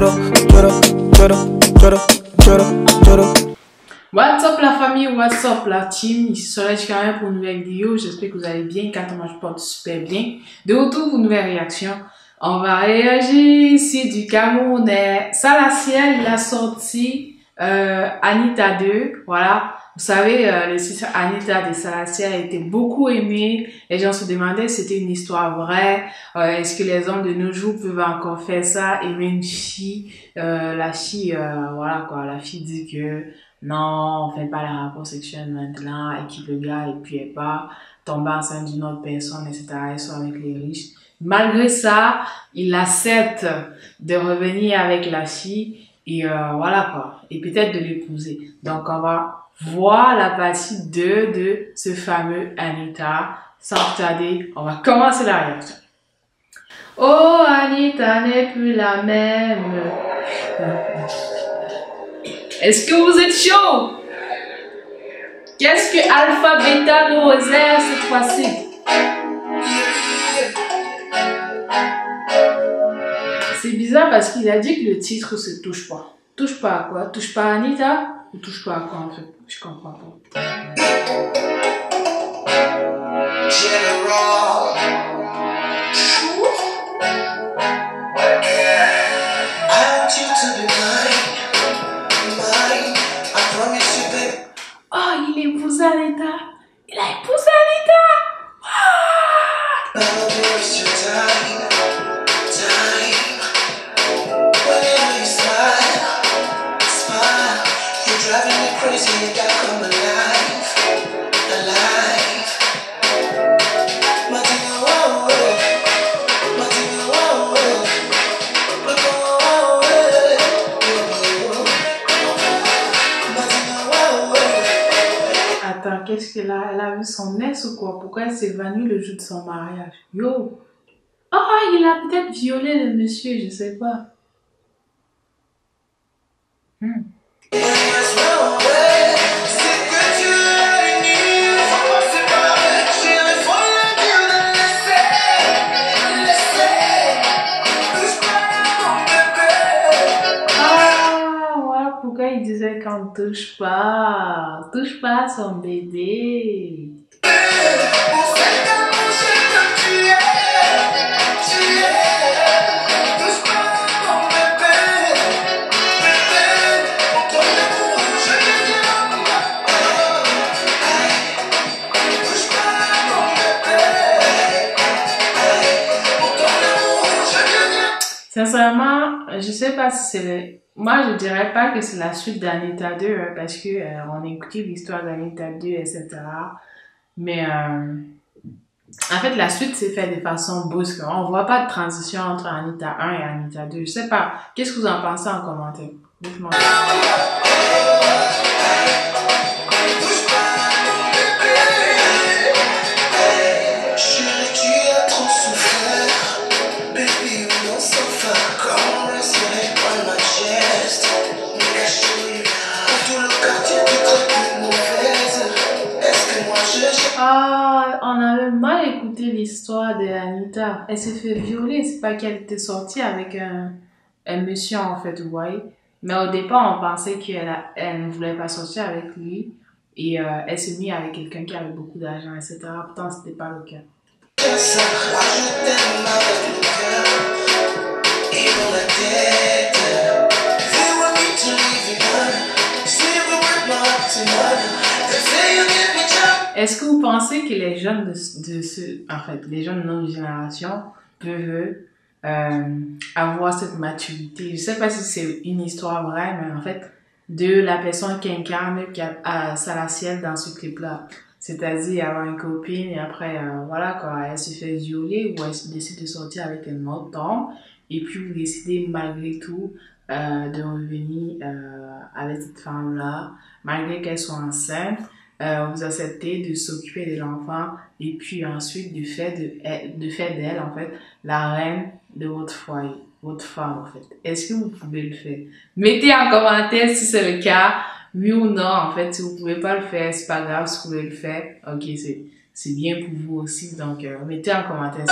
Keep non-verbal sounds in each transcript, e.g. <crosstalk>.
What's up la famille, what's up la team, ici Soleil pour une nouvelle vidéo, j'espère que vous allez bien, quand moi je porte super bien. De retour pour une nouvelle réaction, on va réagir ici du Camerounais. Salaciel, il a sorti euh, Anita 2, voilà. Vous savez, euh, le Anita de Salaciel a été beaucoup aimé. Les gens se demandaient si c'était une histoire vraie. Euh, Est-ce que les hommes de nos jours peuvent encore faire ça? Aimer une fille, la fille, euh, voilà quoi, la fille dit que non, on fait pas les rapports sexuels maintenant, et quitte le gars et puis elle pas tomber enceinte d'une autre personne, etc. Elle soit avec les riches. Malgré ça, il accepte de revenir avec la fille et euh, voilà quoi, et peut-être de l'épouser. Donc on va voir la partie 2 de ce fameux Anita. Sans tarder, on va commencer la réaction. Oh, Anita n'est plus la même. Est-ce que vous êtes chaud? Qu'est-ce que Alpha Beta nous réserve cette fois-ci? Bizarre parce qu'il a dit que le titre se touche pas. Touche pas à quoi? Touche pas à Anita? Ou touche pas à quoi en fait? Je comprends pas. Oh, il épouse Anita? Il a épousé Anita! Ah Qu'elle a Elle a vu son ex ou quoi Pourquoi elle s'est évanouie le jour de son mariage? Yo Oh, il a peut-être violé le monsieur, je sais pas. Hmm. Touche pas. Touche pas son bébé. Sincèrement, je sais pas si c'est. Moi, je dirais pas que c'est la suite d'Anita 2, hein, parce que euh, on l'histoire d'Anita 2, etc. Mais euh, en fait, la suite s'est faite de façon brusque. On voit pas de transition entre Anita 1 et Anita 2. Je sais pas. Qu'est-ce que vous en pensez en commentaire? Dites-moi. L'histoire de Anita. Elle s'est fait violer. C'est pas qu'elle était sortie avec un, un monsieur, en fait, vous voyez. Mais au départ, on pensait qu'elle elle ne voulait pas sortir avec lui. Et euh, elle s'est mise avec quelqu'un qui avait beaucoup d'argent, etc. Pourtant, c'était pas le cas. Et la tête. Est-ce que vous pensez que les jeunes de, ce, en fait, les jeunes de notre génération peuvent euh, avoir cette maturité? Je sais pas si c'est une histoire vraie, mais en fait, de la personne qui incarne qui a, à dans ce clip-là. C'est-à-dire avoir une copine et après, euh, voilà, quoi, elle se fait violer ou elle décide de sortir avec un autre homme et puis vous décidez malgré tout euh, de revenir euh, avec cette femme-là, malgré qu'elle soit enceinte euh, vous acceptez de s'occuper de l'enfant et puis ensuite du fait de, eh, de faire d'elle en fait la reine de votre foyer, votre femme en fait. Est-ce que vous pouvez le faire? Mettez en commentaire si c'est le cas, oui ou non en fait. Si vous pouvez pas le faire, c'est pas grave. Si vous pouvez le faire, ok c'est c'est bien pour vous aussi donc euh, mettez en commentaire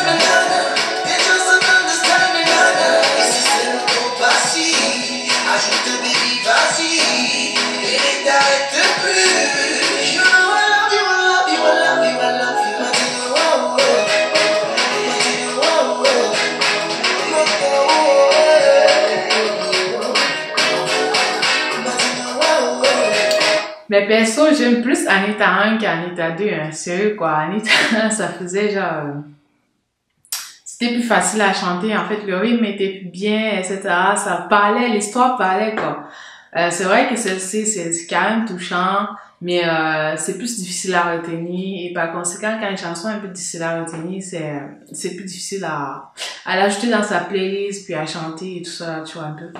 Mais perso, j'aime plus Anita 1 qu'Anita 2, hein. Sérieux, quoi. Anita 1, ça faisait genre... C'était plus facile à chanter. En fait, le rythme était plus bien, etc. Ça parlait, l'histoire parlait, quoi. Euh, c'est vrai que celle-ci, c'est quand même touchant, mais euh, c'est plus difficile à retenir. Et par conséquent, quand une chanson est un peu difficile à retenir, c'est c'est plus difficile à, à l'ajouter dans sa playlist, puis à chanter et tout ça, tu vois, un peu.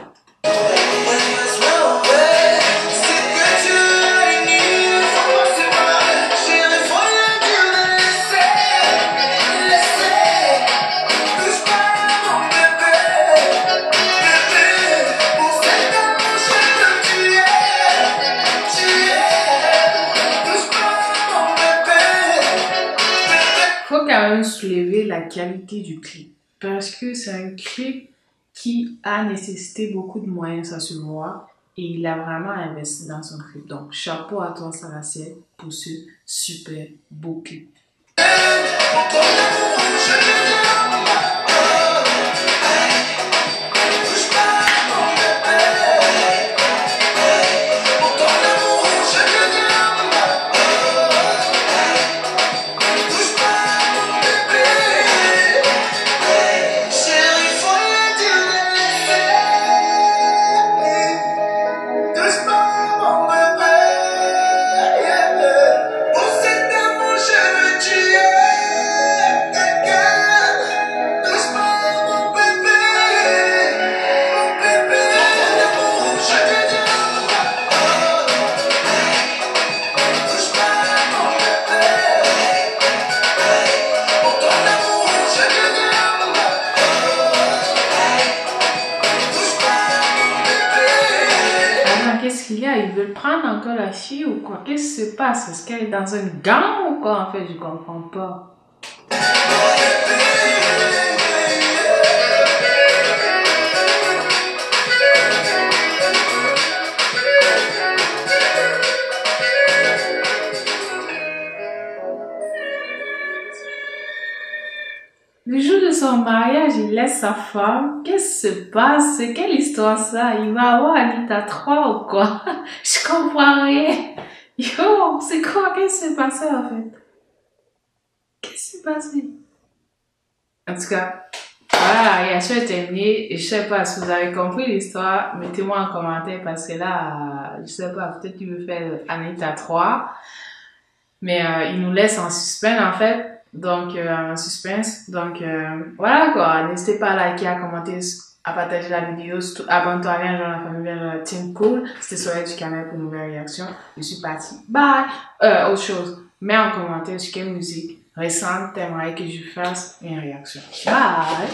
La qualité du clip. Parce que c'est un clip qui a nécessité beaucoup de moyens, ça se voit. Et il a vraiment investi dans son clip. Donc, chapeau à toi, Saracen, pour ce super beau clip. A Ils veulent prendre encore la fille ou quoi. Qu'est-ce qui se passe? Est-ce qu'elle est dans un gang ou quoi? En fait, je comprends pas. Son mariage, il laisse sa femme. Qu'est-ce qui se passe? Quelle histoire ça? Il va avoir Anita 3 ou quoi? <laughs> Je comprends rien. Yo, c'est quoi? Qu'est-ce qui s'est passé en fait? Qu'est-ce qui s'est passé? En tout cas, voilà, réaction est terminée. Je sais pas si vous avez compris l'histoire. Mettez-moi en commentaire parce que là, je sais pas, peut-être tu veux faire Anita 3. Mais euh, il nous laisse en suspens en fait. Donc, euh, en suspense. Donc, euh, voilà quoi. N'hésitez pas à liker, à commenter, à partager la vidéo. Abonne-toi à la famille, dans la team cool. C'était Soleil du canal pour une nouvelle réaction. Je suis partie. Bye! Euh, autre chose. Mets en commentaire sur quelle musique récente t'aimerais que je fasse une réaction. Bye!